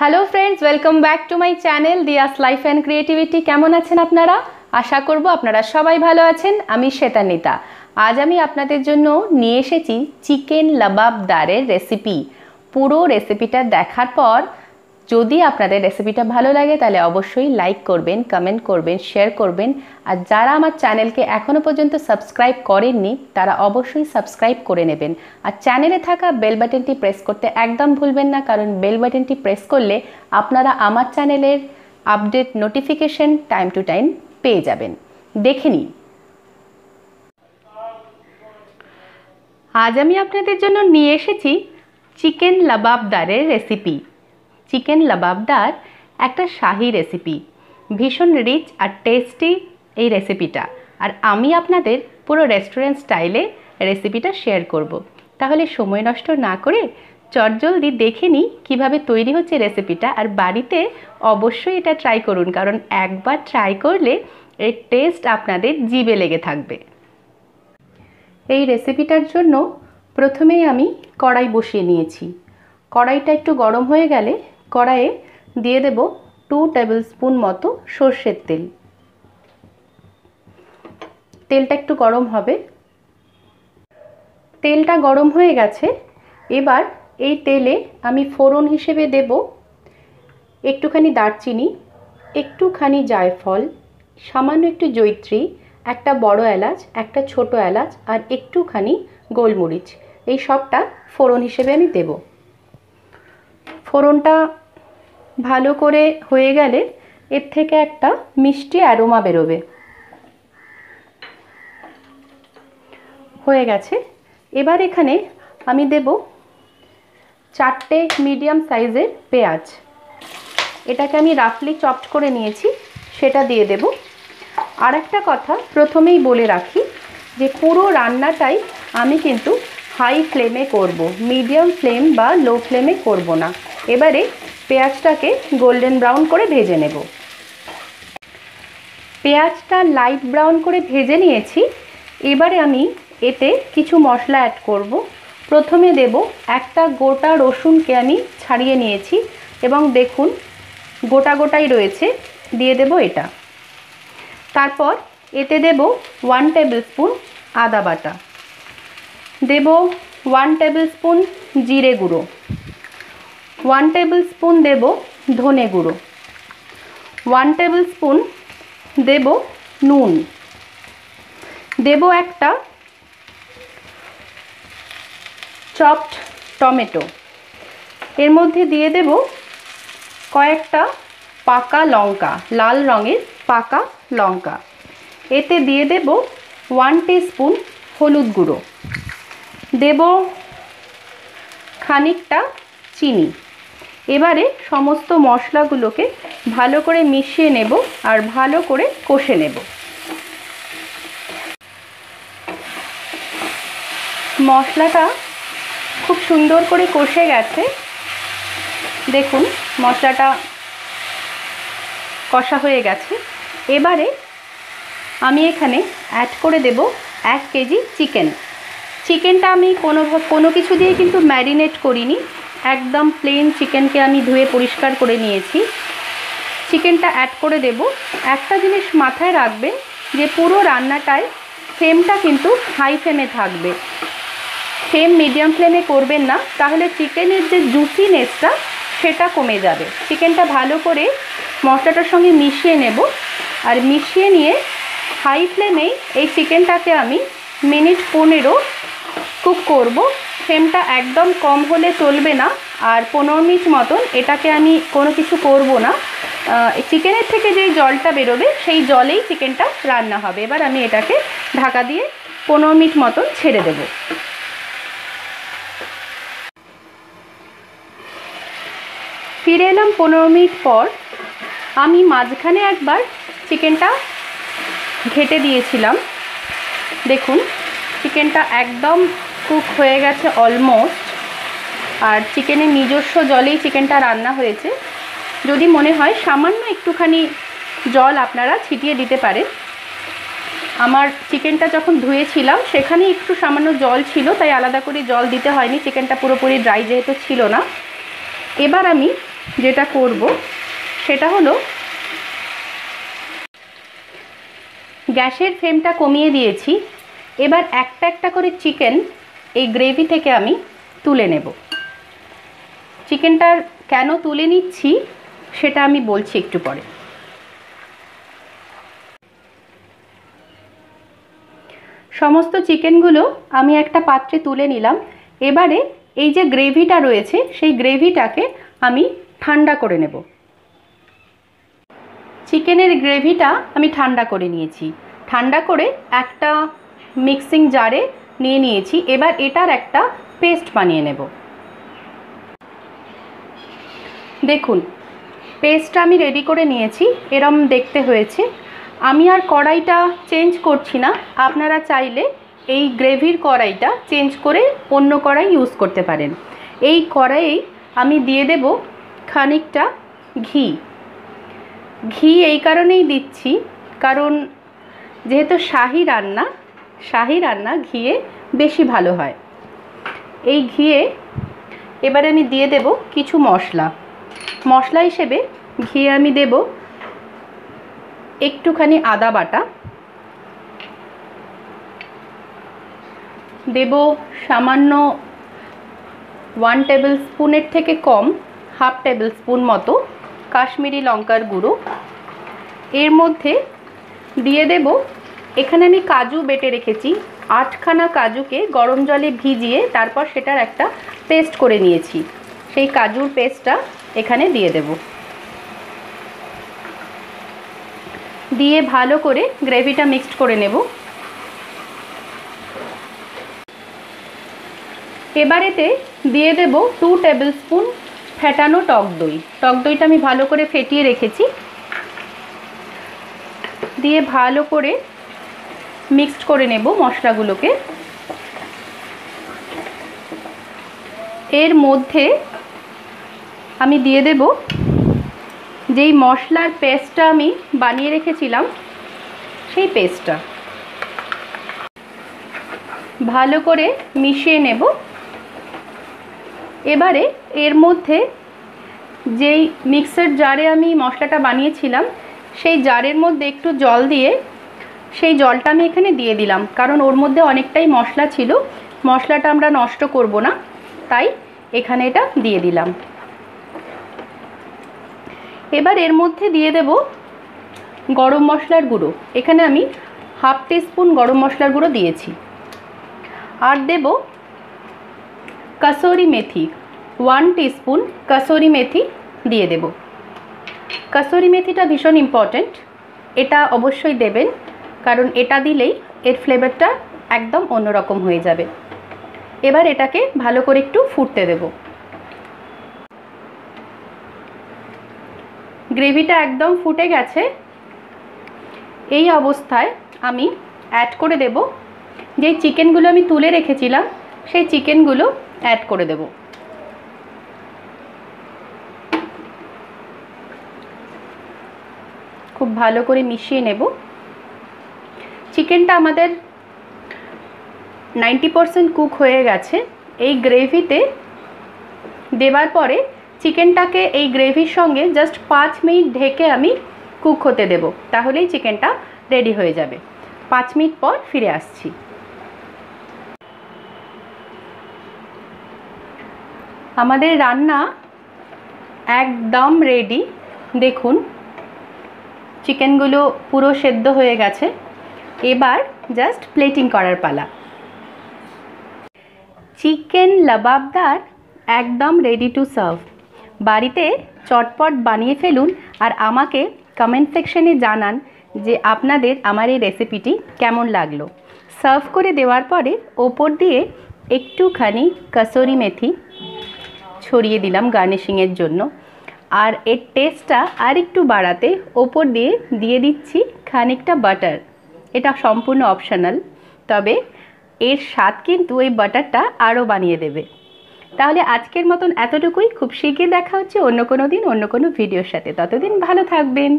Hello friends welcome back to my channel Diya's life and creativity কেমন আছেন আপনারা? আশা করব আপনারা সবাই ভালো আছেন। আমি শ্বেতানিতা। আজ আমি আপনাদের জন্য নিয়ে এসেছি চিকেন লাবাবদারের রেসিপি পুরো রেসিপিটা দেখার পর যদি আপনাদের রেসিপিটা ভালো লাগে, তাহলে অবশ্যই লাইক করবেন কমেন্ট করবেন শেয়ার করবেন। আর যারা আমার চ্যানেলকে এখনও পর্যন্ত সাবস্ক্রাইব করেননি, তারা অবশ্যই সাবস্ক্রাইব করে নেবেন। আর চ্যানেলে থাকা বেল বাটনটি প্রেস করতে একদম ভুলবেন না, কারণ বেল বাটনটি প্রেস করলে আপনারা আমার চ্যানেলের update notification time to time পেয়ে যাবেন। দেখে নিন। আজ আমি আপনাদের জন্য নিয়ে এসেছি চিকেন লাবাবদারের রেসিপি চিকেন লাবাবদার একটা শাহি রেসিপি ভীষণ রিচ আর টেস্টি এই রেসিপিটা আর আমি আপনাদের পুরো রেস্টুরেন্ট স্টাইলে রেসিপিটা শেয়ার করব। তাহলে সময় নষ্ট না করে চটজলদি দেখে নিই কীভাবে তৈরি হচ্ছে রেসিপিটা আর বাড়িতে অবশ্যই এটা ট্রাই করুন, কারণ একবার ট্রাই করলে এর টেস্ট আপনাদের জিবে লেগে থাকবে। এই রেসিপিটার জন্য প্রথমেই আমি কড়াই বসিয়ে নিয়েছি। কড়াইটা একটু গরম হয়ে গেলে কড়াইয়ে দিয়ে দেব টু টেবিল স্পুন মতো সর্ষের তেল। তেলটা একটু গরম হবে। তেলটা গরম হয়ে গেছে। এবার এই তেলে আমি ফোড়ন হিসেবে দেব একটুখানি দারচিনি, একটুখানি জায়ফল, সামান্য একটু জৈত্রী, একটা বড় এলাচ, একটা ছোট এলাচ আর একটুখানি গোলমরিচ। এই সবটা ফোড়ন হিসেবে আমি দেব। ফোড়নটা ভালো করে হয়ে গেলে এর থেকে একটা মিষ্টি অ্যারোমা বেরোবে। হয়ে গেছে। এবার এখানে আমি দেব চারটে মিডিয়াম সাইজের পেঁয়াজ। এটাকে আমি রাফলি চপড করে নিয়েছি, সেটা দিয়ে দেব। আর একটা কথা প্রথমেই বলে রাখি যে, পুরো রান্নাটাই আমি কিন্তু হাই ফ্লেমে করব, মিডিয়াম ফ্লেম বা লো ফ্লেমে করব না। এবারে পেঁয়াজটাকে গোল্ডেন ব্রাউন করে ভেজে নেব। পেঁয়াজটা লাইট ব্রাউন করে ভেজে নিয়েছি। এবারে আমি এতে কিছু মশলা অ্যাড করব। প্রথমে দেব একটা গোটা রসুনকে আমি ছাড়িয়ে নিয়েছি এবং দেখুন গোটা গোটাই রয়েছে, দিয়ে দেব এটা। তারপর এতে দেব ওয়ান টেবিল স্পুন আদা বাটা। দেব ওয়ান টেবিল স্পুন জিরে গুঁড়ো। ওয়ান টেবিল স্পুন দেব ধনে গুঁড়ো। ওয়ান টেবিল স্পুন দেব নুন। দেব একটা চপড টমেটো এর মধ্যে দিয়ে দেব কয়েকটা পাকা লঙ্কা, লাল রঙের পাকা লঙ্কা। এতে দিয়ে দেব ওয়ান স্পুন হলুদ গুঁড়ো। দেব খানিকটা চিনি। এবারে সমস্ত মশলাগুলোকে ভালো করে মিশিয়ে নেব আর ভালো করে কষে নেব। মশলাটা খুব সুন্দর করে কষে গেছে। দেখুন, মশলাটা কষা হয়ে গেছে। এবারে আমি এখানে অ্যাড করে দেব এক কেজি চিকেন চিকেনটা আমি কোনো কোনো কিছু দিয়ে কিন্তু ম্যারিনেট করিনি। একদম প্লেন চিকেনকে আমি ধুয়ে পরিষ্কার করে নিয়েছি। চিকেনটা অ্যাড করে দেব। একটা জিনিস মাথায় রাখবেন যে পুরো রান্নাটায় ফ্লেমটা কিন্তু হাই ফ্লেমে থাকবে। ফ্লেম মিডিয়াম ফ্লেমে করবেন না, তাহলে চিকেনের যে জুসিনেসটা সেটা কমে যাবে। চিকেনটা ভালো করে মশলাটার সঙ্গে মিশিয়ে নেব। আর মিশিয়ে নিয়ে হাই ফ্লেমেই এই চিকেনটাকে আমি মিনিট পনেরো কুক করব। ফ্লেমটা একদম কম হলে চলবে না। আর পনেরো মিনিট মতন এটাকে আমি কোনো কিছু করব না। চিকেনের থেকে যেই জলটা বেরোবে, সেই জলেই চিকেনটা রান্না হবে। এবার আমি এটাকে ঢাকা দিয়ে পনেরো মিনিট মতন ছেড়ে দেব। ফিরে এলাম পনেরো মিনিট পর। আমি মাঝখানে একবার চিকেনটা ঘেটে দিয়েছিলাম। দেখুন, চিকেনটা একদম কুক হয়ে গেছে অলমোস্ট আর চিকেনের নিজস্ব জলেই চিকেনটা রান্না হয়েছে। যদি মনে হয় সামান্য একটুখানি জল আপনারা ছিটিয়ে দিতে পারেন। আমার চিকেনটা যখন ধুয়েছিলাম সেখানে একটু সামান্য জল ছিল, তাই আলাদা করে জল দিতে হয়নি চিকেনটা পুরোপুরি ড্রাই যেহেতু ছিল না। এবার আমি যেটা করব, সেটা হলো গ্যাসের ফ্লেমটা কমিয়ে দিয়েছি। এবার একটা একটা করে চিকেন এই গ্রেভি থেকে আমি তুলে নেব। চিকেনটার কেন তুলে নিচ্ছি সেটা আমি বলছি একটু পরে। সমস্ত চিকেনগুলো আমি একটা পাত্রে তুলে নিলাম। এবারে এই যে গ্রেভিটা রয়েছে, সেই গ্রেভিটাকে আমি ঠান্ডা করে নেব। চিকেনের গ্রেভিটা আমি ঠান্ডা করে নিয়েছি। ঠান্ডা করে একটা মিক্সিং জারে নিয়ে নিয়েছি। এবার এটার একটা পেস্ট বানিয়ে নেব। দেখুন, পেস্টটা আমি রেডি করে নিয়েছি। এরম দেখতে হয়েছে। আমি আর কড়াইটা চেঞ্জ করছি না। আপনারা চাইলে এই গ্রেভির কড়াইটা চেঞ্জ করে অন্য কড়াই ইউজ করতে পারেন। এই কড়াইয়েই আমি দিয়ে দেব খানিকটা ঘি। ঘি এই কারণেই দিচ্ছি। কারণ যেহেতু শাহি রান্না শাহি রান্না ঘিয়ে বেশি ভালো হয়। এই ঘিয়ে এবারে আমি দিয়ে দেব কিছু মশলা। মশলা হিসেবে ঘিয়ে আমি দেব একটুখানি আদা বাটা। দেব সামান্য ওয়ান টেবিল স্পুনের থেকে কম হাফ টেবিল স্পুন মতো কাশ্মীরি লঙ্কার গুঁড়ো। এর মধ্যে দিয়ে দেব এখানে আমি কাজু বেটে রেখেছি। আটখানা কাজুকে গরম জলে ভিজিয়ে তারপর সেটার একটা পেস্ট করে নিয়েছি। সেই কাজুর পেস্টটা এখানে দিয়ে দেব। দিয়ে ভালো করে গ্রেভিটা মিক্সড করে নেব। এবারেতে দিয়ে দেব টু টেবিল স্পুন ফেটানো টক দই। টক দইটা আমি ভালো করে ফেটিয়ে রেখেছি। দিয়ে ভালো করে মিক্সড করে নেব মশলাগুলোকে। এর মধ্যে আমি দিয়ে দেব যেই মশলার পেস্টটা আমি বানিয়ে রেখেছিলাম, সেই পেস্টটা। ভালো করে মিশিয়ে নেব। এবারে এর মধ্যে যেই মিক্সার জারে আমি মশলাটা বানিয়েছিলাম, সেই জারের মধ্যে একটু জল দিয়ে সেই জলটা আমি এখানে দিয়ে দিলাম, কারণ ওর মধ্যে অনেকটাই মশলা ছিল। মশলাটা আমরা নষ্ট করব না, তাই এখানে এটা দিয়ে দিলাম। এবার এর মধ্যে দিয়ে দেব গরম মশলার গুঁড়ো। এখানে আমি হাফ টিস্পুন গরম মশলার গুঁড়ো দিয়েছি। আর দেব কাসুরি মেথি, ওয়ান টিস্পুন কাসুরি মেথি দিয়ে দেব। কাসুরি মেথিটা ভীষণ ইম্পর্ট্যান্ট, এটা অবশ্যই দেবেন। কারণ এটা দিলেই এর ফ্লেভারটা একদম অন্যরকম হয়ে যাবে। এবার এটাকে ভালো করে একটু ফুটতে দেব। গ্রেভিটা একদম ফুটে গেছে। এই অবস্থায় আমি অ্যাড করে দেব। যেই চিকেনগুলো আমি তুলে রেখেছিলাম, সেই চিকেনগুলো অ্যাড করে দেব। খুব ভালো করে মিশিয়ে নেব। চিকেনটা আমাদের নাইনটি পারসেন্ট কুক হয়ে গেছে। এই গ্রেভিতে দেওয়ার পরে চিকেনটাকে এই গ্রেভির সঙ্গে জাস্ট পাঁচ মিনিট ঢেকে আমি কুক হতে দেব। তাহলেই চিকেনটা রেডি হয়ে যাবে। পাঁচ মিনিট পর ফিরে আসছি। আমাদের রান্না একদম রেডি। দেখুন, চিকেনগুলো পুরো সেদ্ধ হয়ে গেছে। এবার জাস্ট প্লেটিং করার পালা। চিকেন লবাবদার একদম রেডি টু সার্ভ বাড়িতে চটপট বানিয়ে ফেলুন আর আমাকে কমেন্ট সেকশনে জানান যে আপনাদের আমার এই রেসিপিটি কেমন লাগল। সার্ভ করে দেওয়ার পরে ওপর দিয়ে একটুখানি কাসুরি মেথি ছড়িয়ে দিলাম গার্নিশিংয়ের জন্য। আর এর টেস্টটা আর একটু বাড়াতে ওপর দিয়ে দিয়ে দিচ্ছি খানিকটা বাটার এটা সম্পূর্ণ অপশনাল তবে এর স্বাদ কিন্তু এই বাটারটা আরও বানিয়ে দেবে। তাহলে আজকের মতন এতটুকুই, খুব শীঘ্রই দেখা হচ্ছে অন্য কোনো দিন, অন্য কোনো ভিডিওর সাথে। ততদিন ভালো থাকবেন।